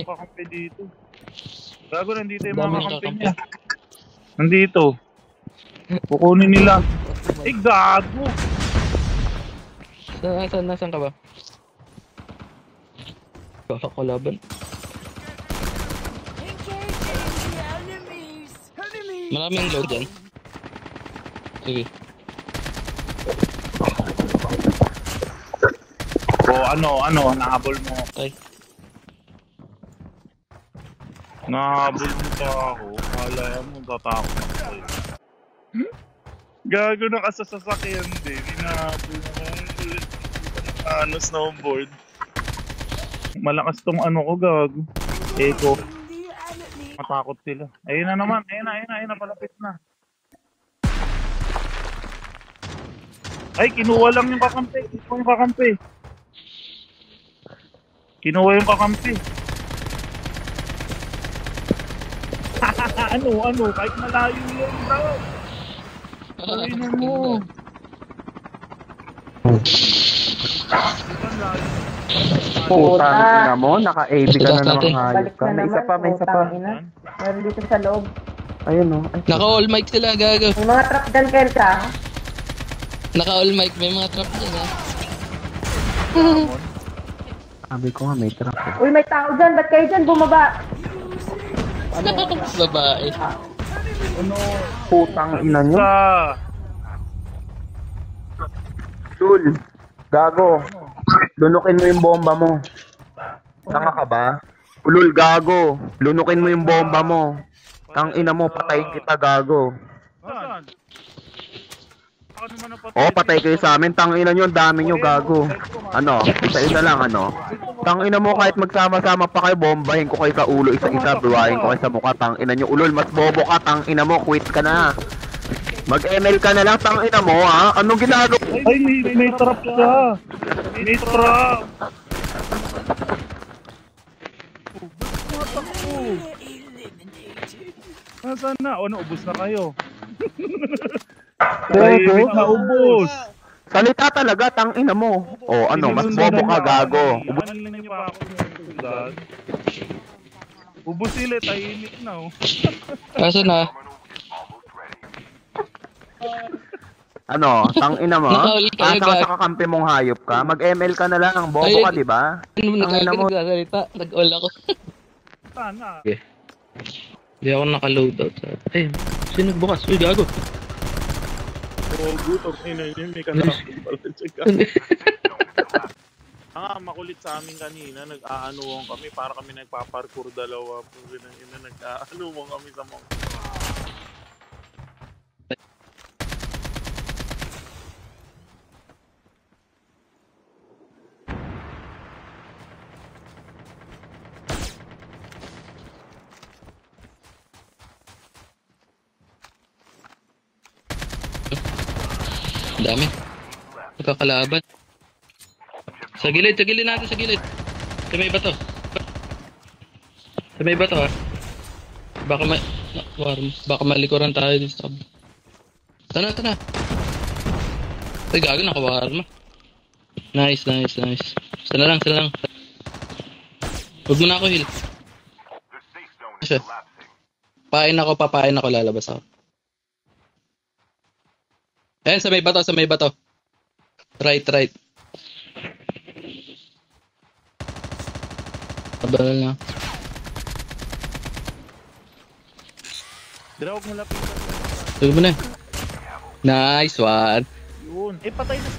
kakampi dito. Gago, nandito yung mga kakampi niya. Nandito. Kukunin nila. Eh, gago! Saan, saan, nasaan ka ba? Baka enemies. Enemies. Maraming load dyan. Sige. O ano, ano, nahabol mo. Ay. Nahabol mo pa ako. Kala mo, tatakot ako eh. Gago na ka sa sasakyan din. Hinahabol mo. Ano, snowboard. Malakas tong ano ko, gago. Enemy. Matakot sila. Ayun na naman. Ayun na, ayun na, ayun na. Palapit na. Ay, kinuha lang yung kakampi. Kinuha yung kakampi. Kinuha yung kakampi. Ano, ano? Kahit malayo yun daw. Ay, na mo. Putang ina mo, naka-AB ka na naman hayop ka. May isa pa, may isa pa. Meron dito sa loob. Ayun o. Ay, Naka all mic sila, gago. May mga trap dyan, Kelsa. Naka all mic, may mga trap dyan ha. sabi ko nga, may trap. Uy, may tao dyan. Ba't kayo dyan bumaba? Babae. Putang ina nyo. Sa... Tul, gago. Lunukin mo yung bomba mo. Tanga ka ba? Ulul, gago. Lunukin mo yung bomba mo. Tang ina mo, patayin kita, gago. Ano ang patay? Kayo sa amin. Tang ina nyo, ang dami nyo, gago. Ano? Isa-isa lang, ano? Tang ina mo, kahit magsama-sama pa kayo, bombahin ko kayo sa ulo, isa-isa, buwahin ko kayo sa mukha. Tang ina nyo, ulul, mas bobo ka. Tang ina mo, quit ka na. Mag-ML ka na lang, tang ina mo, ha? Anong ginagawa? Ay, may, may trap siya. May trap. Nasaan na? O, naubos na kayo. Ay, Gago. naubos. Salita talaga, tang ina mo. O ano, mas bobo ka, gago. Ubus Ano lang niyo pa ako ng gag? Ubos sila, tahimik na oh. Kaso na, Ano, tang ina mo? Nakahuli kayo, Asa ka sa kakampi mong hayop ka? Mag-ML ka na lang, bobo Ay, ka, di ba? ano Ang ina mo. nagsasalita? Nag-all ako. Sana. Hindi ako naka-loadout. Eh, sino nagbukas? Uy, gago. Gutom. Ina yun, may kasama pala gag. Ah, makulit sa amin kanina, nag-aanuwang kami, para kami nagpa-parkour dalawa. Ng ina, nag-aanuwang kami sa mga... dami. Magkakalaban. Sa gilid, sa gilid natin, sa gilid. Sa may bato. Sa may bato ha. Baka ma... na- Warm. Baka malikuran tayo dito sa. Tana, tana. Ay, gago, nakawarma. Nice, nice, nice. Sana lang, sana lang. Huwag mo na ako heal. Pain ako, papain ako, lalabas ako. Ayan, sa may bato, sa may bato. Right, right. Abala na. Dira, huwag mo lapitan. Tuloy mo na. Nice one. Yun. Eh, patay na